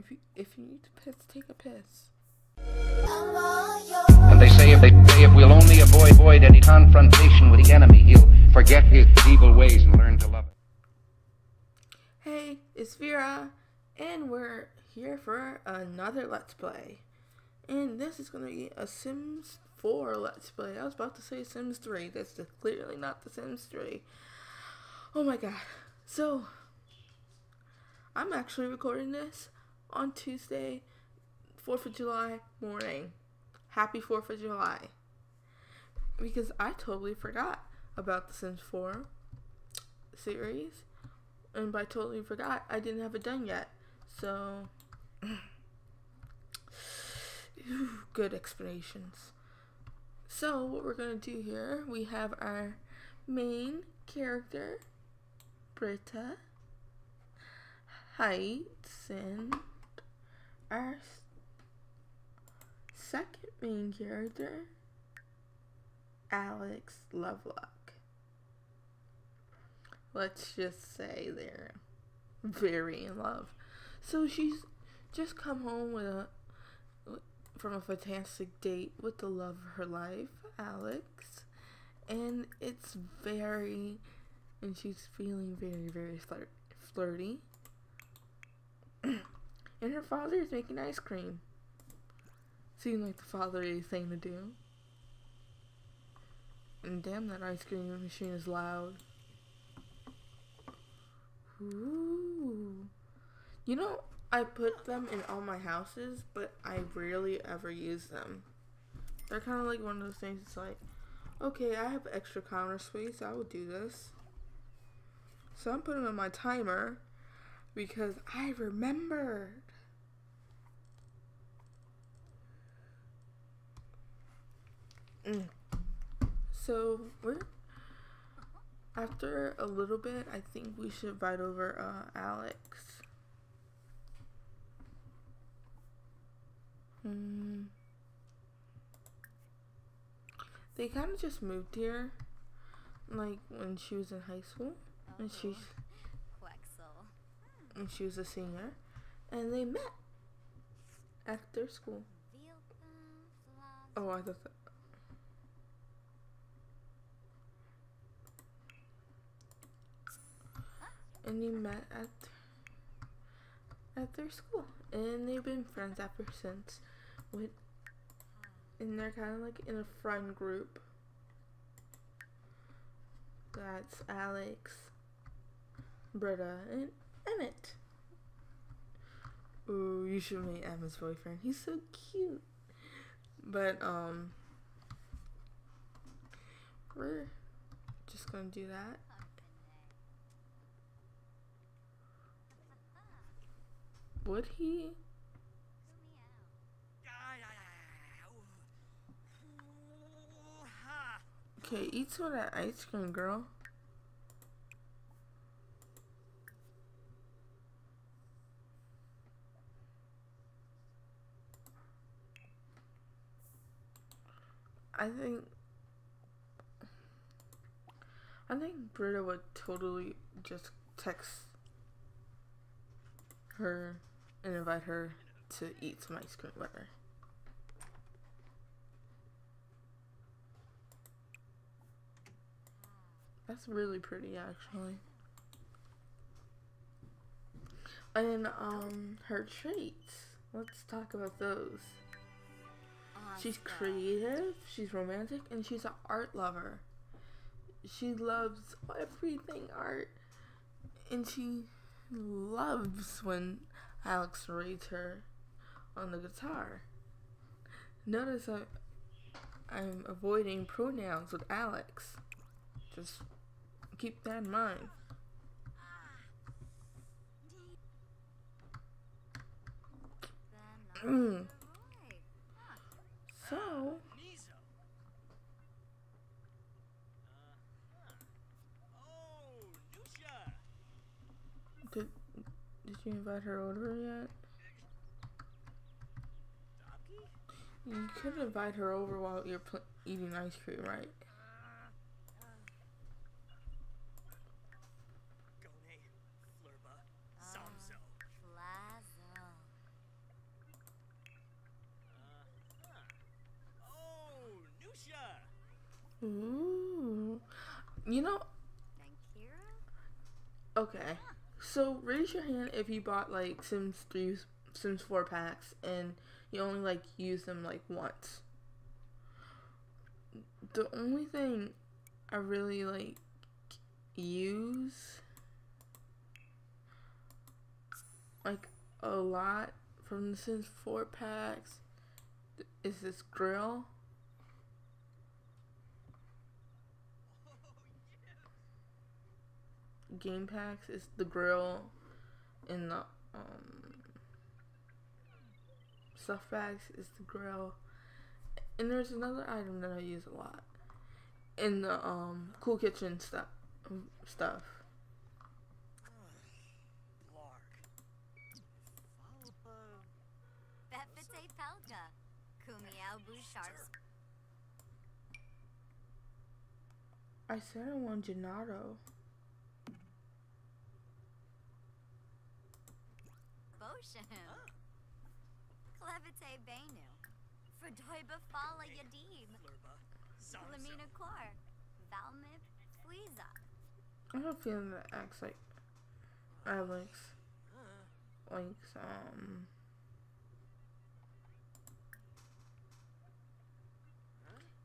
If you if you need to piss, take a piss. And they say if they say if we'll only avoid, avoid any confrontation with the enemy, he'll forget his evil ways and learn to love it. Hey, it's Vera, and we're here for another Let's Play. And this is gonna be a Sims 4 Let's Play. I was about to say Sims 3. That's the, clearly not the Sims 3. Oh my god. So, I'm actually recording this on Tuesday, 4th of July morning. Happy 4th of July. Because I totally forgot about the Sims 4 series. And by totally forgot, I didn't have it done yet. So, good explanations. So, what we're going to do here, we have our main character, Britta, Heights, and our second main character, Alex Lovelock. Let's just say they're very in love. So she's just come home with a from a fantastic date with the love of her life, Alex, and it's very and she's feeling very very flirt, flirty. and her father is making ice cream. Seemed like the fatherly thing to do. And damn, that ice cream machine is loud. Ooh. You know, I put them in all my houses, but I rarely ever use them. They're kind of like one of those things. It's like, okay, I have extra counter space. I will do this. So I'm putting on my timer because I remembered. Mm. So we're after a little bit. I think we should invite over uh, Alex. Hmm. They kind of just moved here, like when she was in high school, and she's and she was a senior, and they met after school. Oh, I thought that. And they met at at their school, and they've been friends ever since. With and they're kind of like in a friend group. That's Alex, Britta, and Emmett. Ooh, you should meet Emmett's boyfriend. He's so cute. But, um, we're just gonna do that. Would he? Okay, eat some of that ice cream, girl. I think I think Britta would totally just text her and invite her to eat some ice cream with her. That's really pretty actually. And um her traits. Let's talk about those. She's creative, she's romantic, and she's an art lover. She loves everything art. And she loves when Alex reads her on the guitar. Notice I'm, I'm avoiding pronouns with Alex. Just keep that in mind. Mm. So, you invite her over yet? You could invite her over while you're eating ice cream, right? Ooh. You know. Okay. So raise your hand if you bought like Sims 3, Sims 4 packs and you only like use them like once. The only thing I really like use like a lot from the Sims 4 packs is this grill. Game packs is the grill and the um, stuff bags is the grill. And there's another item that I use a lot in the um cool kitchen stuff stuff. I said I want gelato. Bosham. Clevite Benu. Fredoiba Fala Yadim. Lamina Kor. Valmib Fleeza. I have a feeling that acts like Alex likes um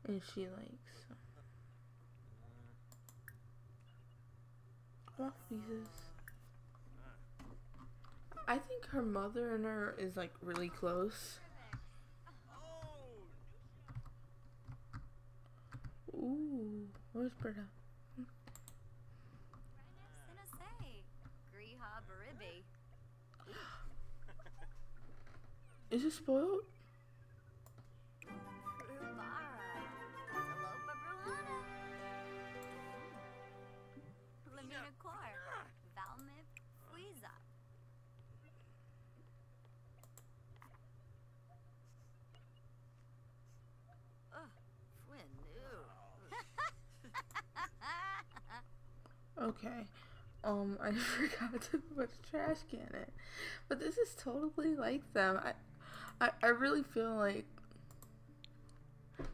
and she likes waffle pieces. I think her mother and her is like really close. Ooh, where's Britta? Is it spoiled? Um, I forgot to put a trash can in. But this is totally like them. I I, I really feel like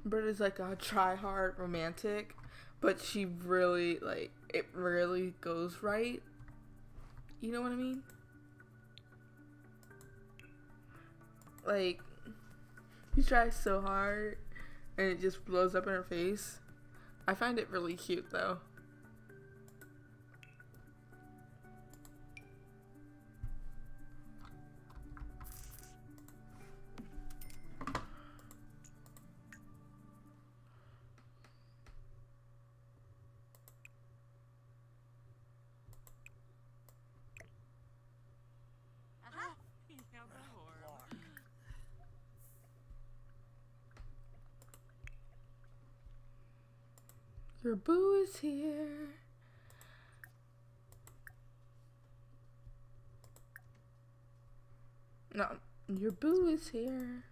Britta's like a try hard romantic, but she really like it really goes right. You know what I mean? Like she tries so hard and it just blows up in her face. I find it really cute though. Your boo is here. No, your boo is here.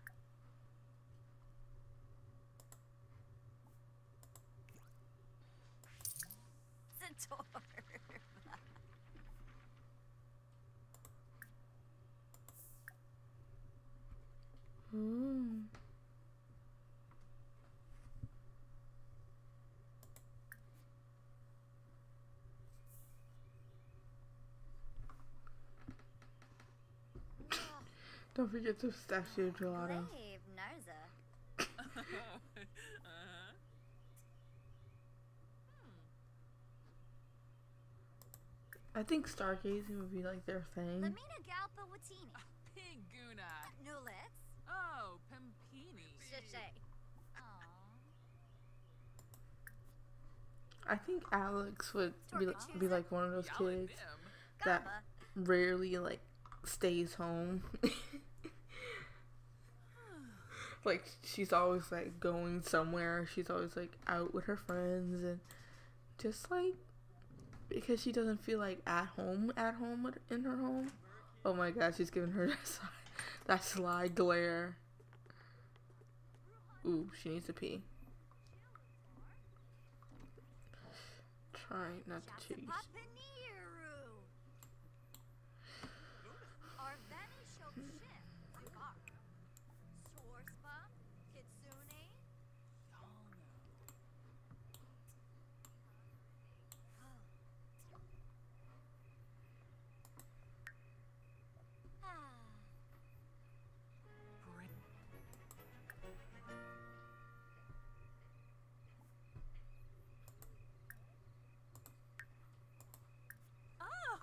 Mm. Don't forget to pistachio gelato. Glaive Narza. Uh-huh. I think stargazing would be like their thing. Lamina Galpa Watini. Ah, Piguna. Nulitz. Oh, Pimpini. Shishay. Aww. I think Alex would be, be like one of those kids that rarely like stays home. like she's always like going somewhere. She's always like out with her friends and just like because she doesn't feel like at home at home in her home. Oh my god, she's giving her that sly, that sly glare. Ooh, she needs to pee. Try not to cheese.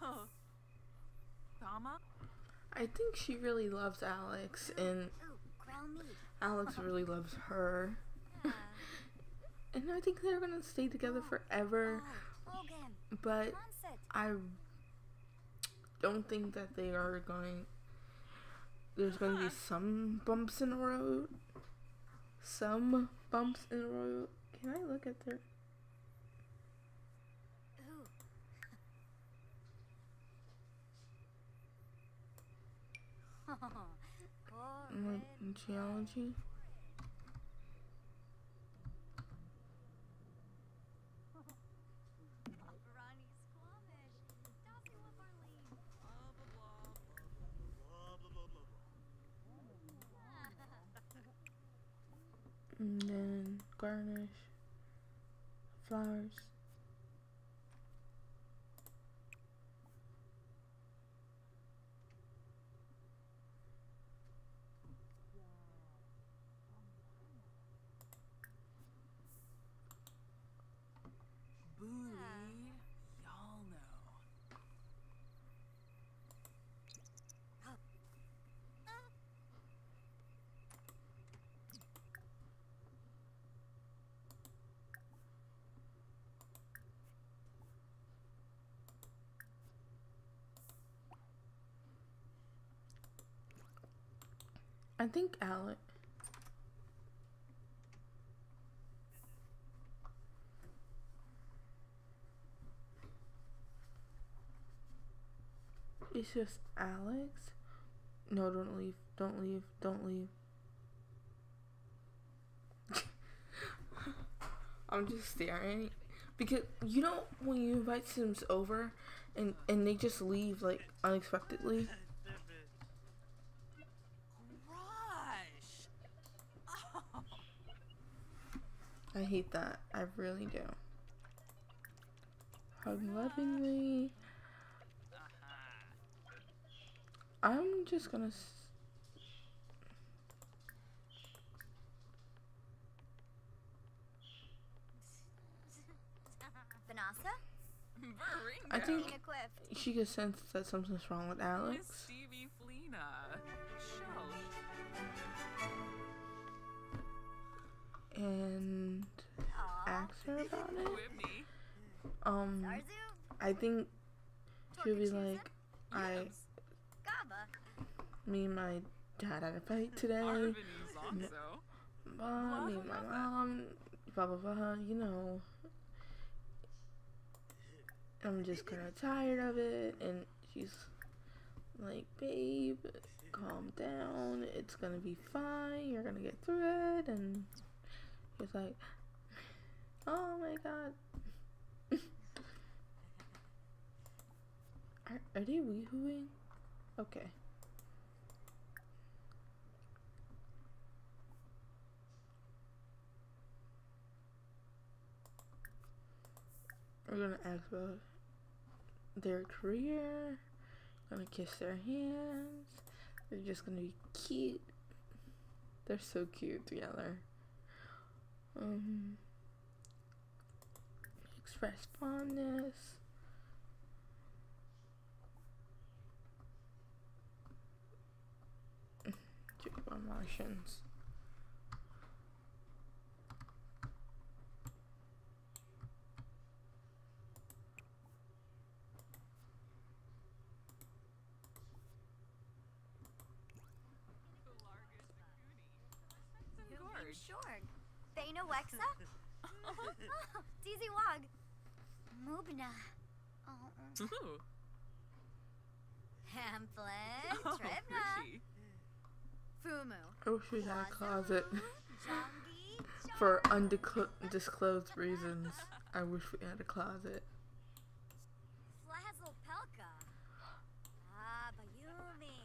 Oh. Dama? I think she really loves Alex, and Ooh, ground meat. Alex really loves her. And I think they're gonna stay together forever, but I don't think that they are going. There's to be some bumps in the road. Some bumps in the road. Can I look at their? Like, geology? And then garnish. Flowers. I think Alex. It's just Alex. No, don't leave. Don't leave. Don't leave. I'm just staring because you know when you invite Sims over and and they just leave like unexpectedly. Rush. Oh. I hate that. I really do. Hug lovingly. I'm just gonna. S- Vanessa? Baringa. I think she could sense that something's wrong with Miss Alex. And Aw. ask her about it. Um, I think she'll be like, I, me and my dad had a fight today. Arvin Mom, me and my mom, blah blah blah. You know, I'm just kind of tired of it, and she's like, babe, calm down. It's gonna be fine. You're gonna get through it, and he's like, oh my god. Are, are they weehooing? Okay. We're gonna ask about their career. Gonna kiss their hands. They're just gonna be cute. They're so cute together. Um, express fondness. Check emotions. Thana Wexa? Tizi Wog. Mubna. Oh, Ooh. Hamplin. Oh, Tribna. Rishi. Fumu. I wish we had a closet for undisclosed reasons. I wish we had a closet. Flazzle Pelka. Ah, Bayumi.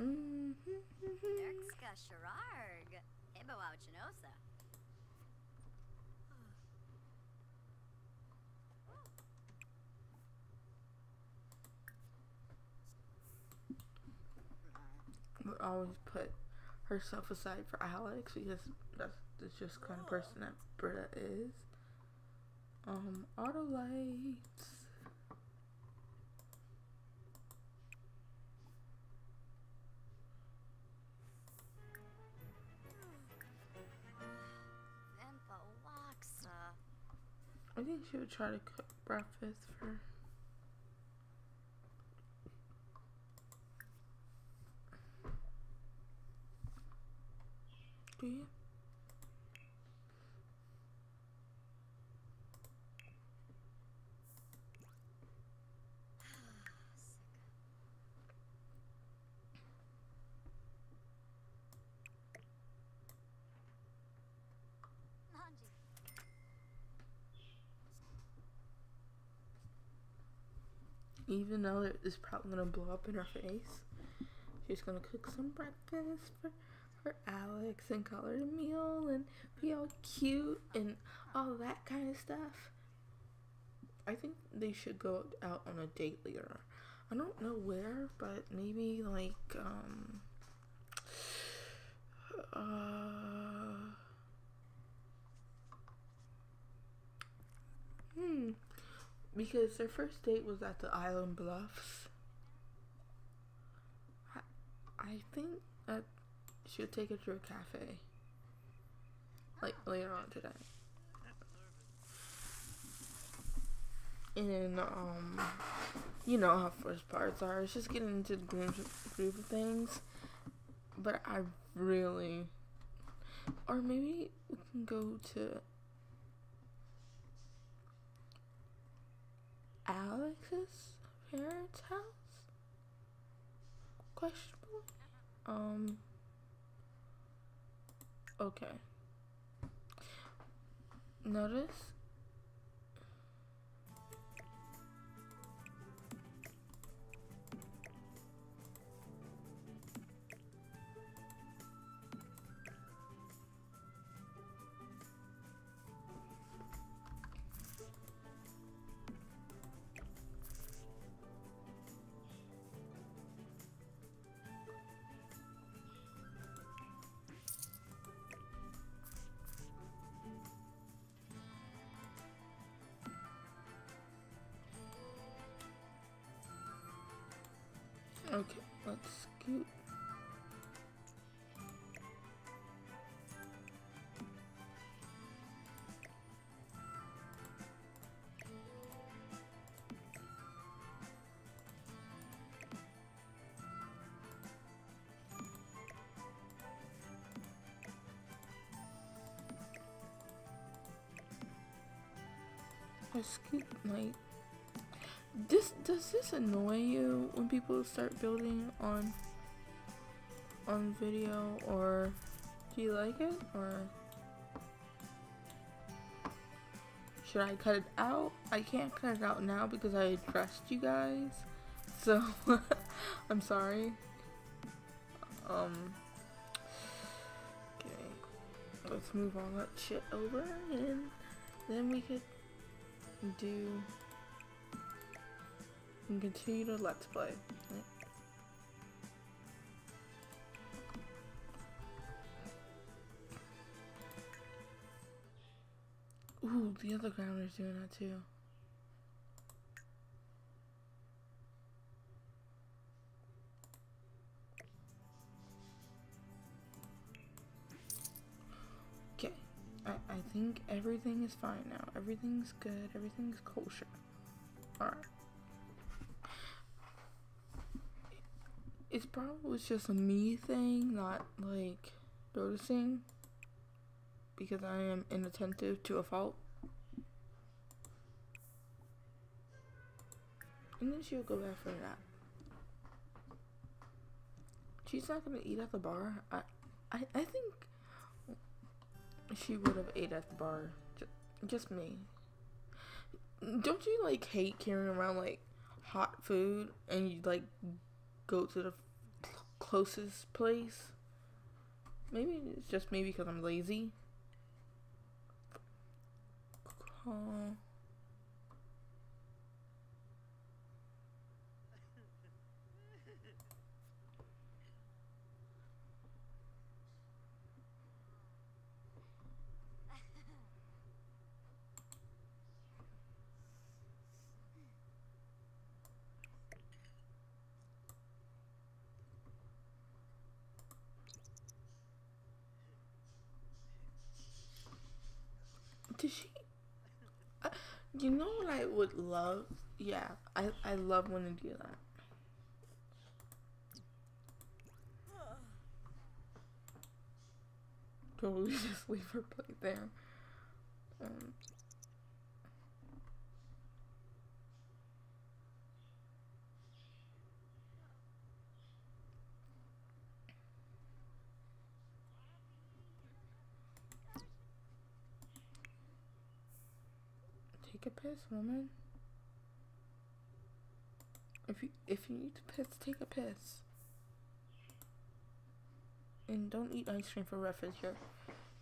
Mm-hmm. Dirkska Shararg. Ibawau Chinosa. Would always put herself aside for Alex because that's, that's just kind of person that Britta is. Um, auto lights. Would try to cook breakfast for. Do you? Even though it is probably gonna blow up in her face, she's gonna cook some breakfast for for Alex and call her a meal and be all cute and all that kind of stuff. I think they should go out on a date later. I don't know where, but maybe like um uh hmm because their first date was at the Island Bluffs. I, I think that she'll take her to a cafe. Like later on today. And um you know how first parts are. It's just getting into the groove, groove of things. But I really or maybe we can go to Alex's parents' house? Questionable. Um. Okay. Notice. Okay, let's scoot. Let's scoot like this does this annoy you when people start building on on video or do you like it or should I cut it out? I can't cut it out now because I addressed you guys. So I'm sorry. Um Okay. Let's move all that shit over and then we could do and continue to let's play. Ooh, the other grounder's doing that too. Okay, I, I think everything is fine now. Everything's good. Everything's kosher. Alright. It's probably just a me thing, not like noticing. Because I am inattentive to a fault. And then she'll go back for nap. She's not gonna eat at the bar. I, I, I think she would have ate at the bar. Just, just me. Don't you like hate carrying around like hot food and you like go to the closest place? Maybe it's just me because I'm lazy. Uh, Did she? Uh, you know what I would love? Yeah, I I love when they do that. Totally just leave her plate there. Um, take a piss, woman. If you if you need to piss, take a piss. And don't eat ice cream for breakfast. You're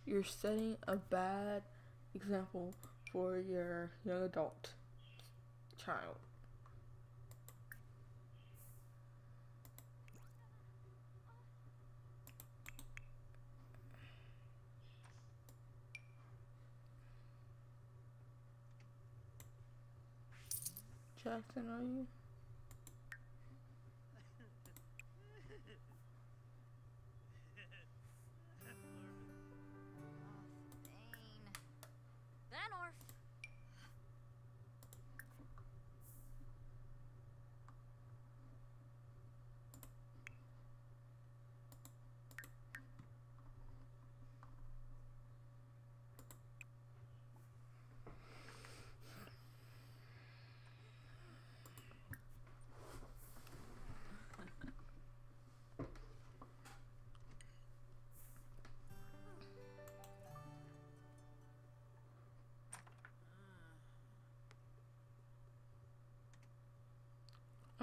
you're setting a bad example for your young adult child. Jackson, are you?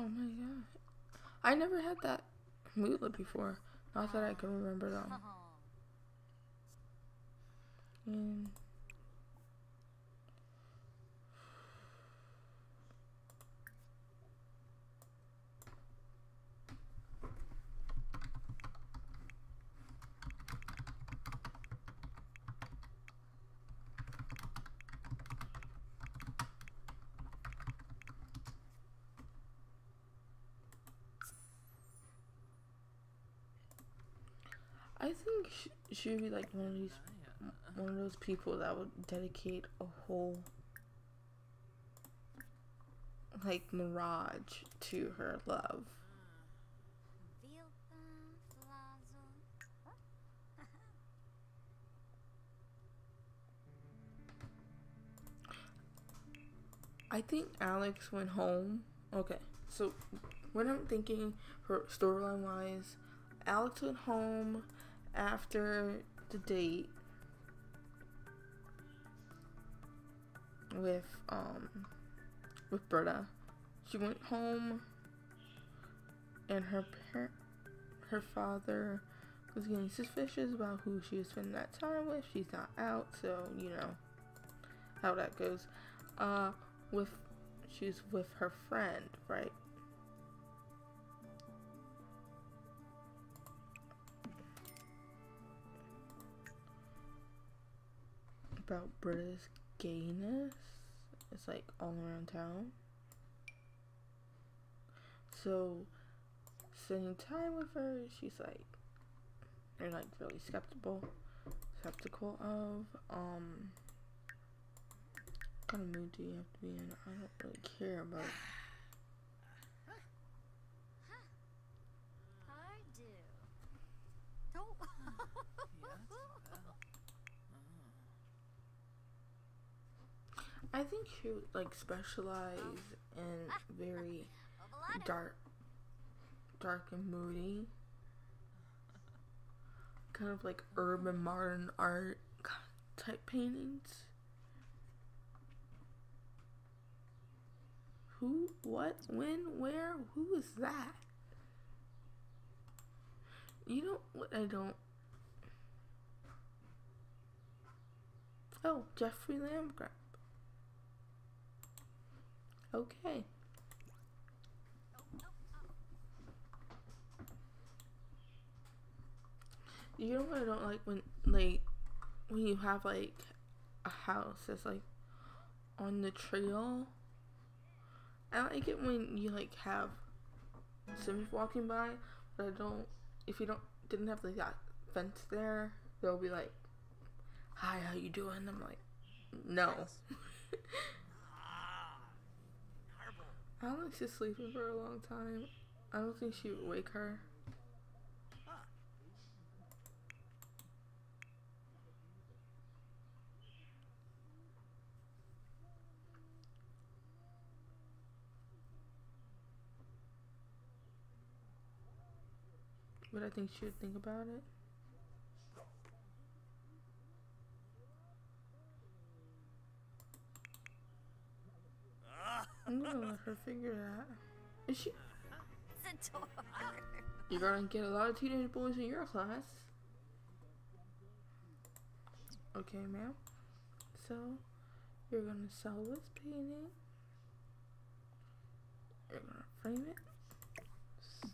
Oh my god. I never had that moodlet before. Not that I can remember though. And mm I think sh- she would be like one of these, one of those people that would dedicate a whole, like mirage to her love. I think Alex went home. Okay, so what I'm thinking for storyline wise, Alex went home after the date with um with Britta. She went home and her par- her father was getting suspicious about who she was spending that time with. She's not out, so you know how that goes. Uh with she's with her friend, right? About Britta's gayness. It's like all around town. So, spending time with her, she's like, they're like really skeptical, skeptical of. Um, what kind of mood do you have to be in? I don't really care about. I do. Don't. I think she would like specialize in very dark, dark and moody, kind of like urban modern art type paintings. Who, what, when, where, who is that? You know what I don't. Oh, Jeffrey Landgraf. Okay. You know what I don't like when like when you have like a house that's like on the trail. I like it when you like have Sims walking by, but I don't. If you don't didn't have like that fence there, they'll be like, "Hi, how you doing?" I'm like, No. Alex is sleeping for a long time. I don't think she would wake her. But I think she would think about it. I'm gonna let her figure it out. Is she? You're gonna get a lot of teenage boys in your class. Okay, ma'am. So, you're gonna sell this painting. You're gonna frame it.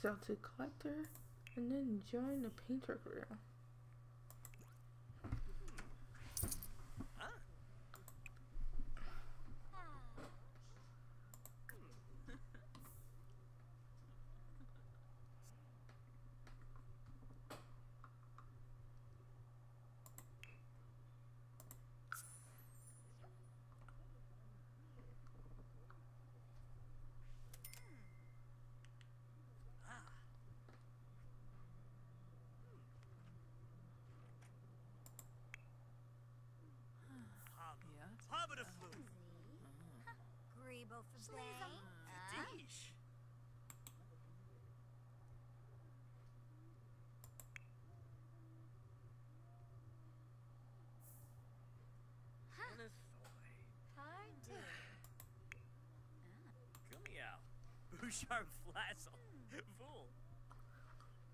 Sell to collector. And then join the painter career. Huh? Yeah. Hobbit of flu. Deesh. Anathoy. Party. Bouchard Flassel. Fool.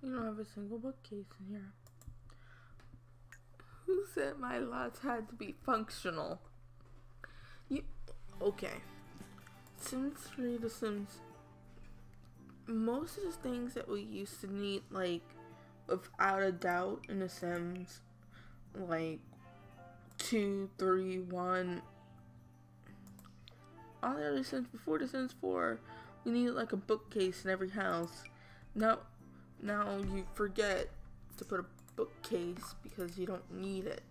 You don't have a single bookcase in here. Who said my lots had to be functional? You okay? Sims 3 The Sims. Most of the things that we used to need, like without a doubt, in the Sims, like two, three, one. All the other Sims before the Sims 4, we needed like a bookcase in every house. Now, now you forget to put a bookcase because you don't need it.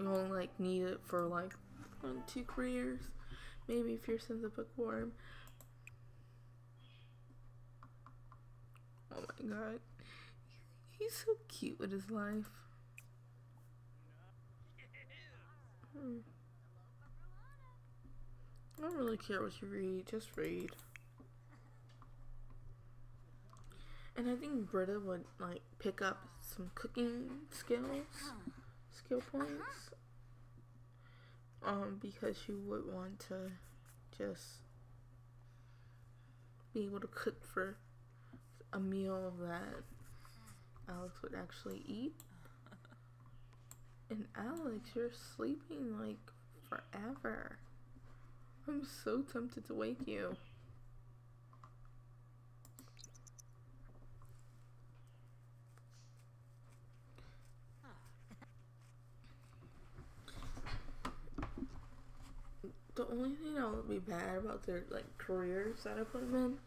You only like need it for like one, two careers. Maybe if you're Sims a bookworm. Oh my god. He's so cute with his life. Hmm. I don't really care what you read, just read. And I think Britta would like pick up some cooking skills, skill points. Um, because you would want to just be able to cook for a meal that Alex would actually eat. And Alex, you're sleeping like forever. I'm so tempted to wake you. The only thing that would be bad about their like careers that I put them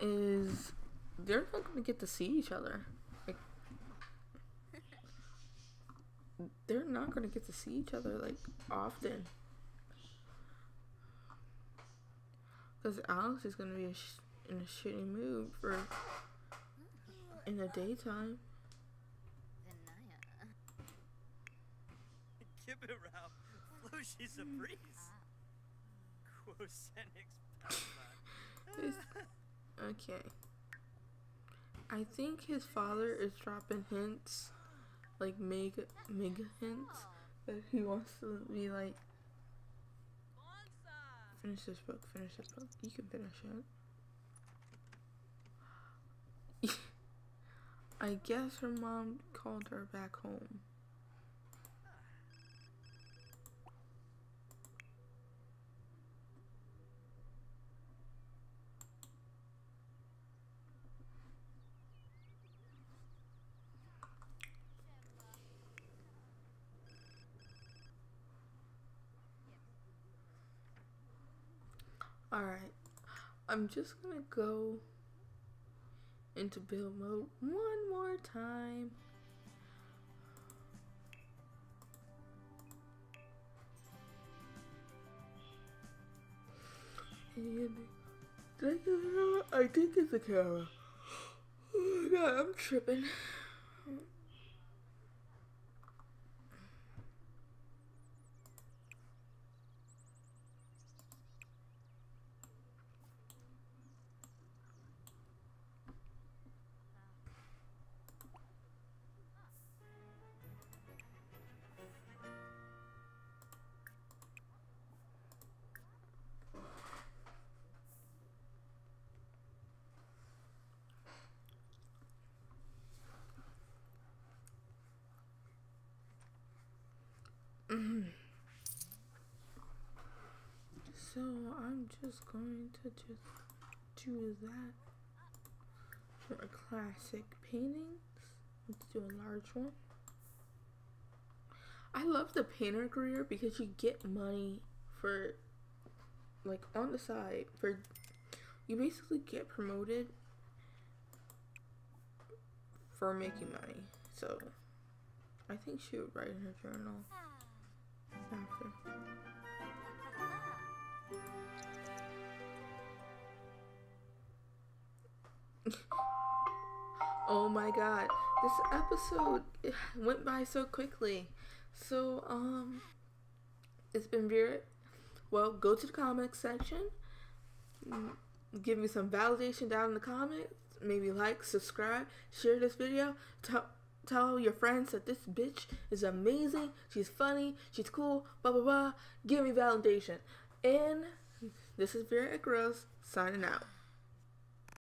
in is they're not gonna get to see each other. Like they're not gonna get to see each other like often. Because Alex is gonna be a sh- in a shitty mood for in the daytime. Vinaya. Kibirao. Flushy Surprise. Quosenix Palma. Okay. I think his father is dropping hints, like mega mega hints, that he wants to be like finish this book, finish this book. You can finish it. I guess her mom called her back home. Alright. I'm just gonna go into build mode one more time. And I think it's a camera. Oh, God, I'm tripping. So I'm just going to just do that for a classic paintings. Let's do a large one. I love the painter career because you get money for like on the side for you basically get promoted for making money. So I think she would write in her journal after. Oh my god, this episode went by so quickly. So, um, it's been very well. Go to the comments section, mm, give me some validation down in the comments. Maybe like, subscribe, share this video. Tell tell your friends that this bitch is amazing. She's funny. She's cool. Blah blah blah. Give me validation. And this is Vera Ikarose signing out.